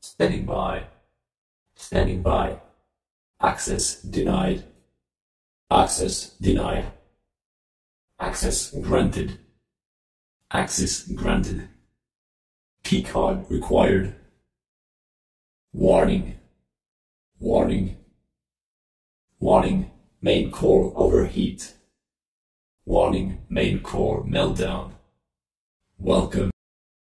Standing by. Standing by. Access denied. Access denied. Access granted. Access granted. Keycard required. Warning. Warning. Warning. Main core overheat. Warning. Main core meltdown. Welcome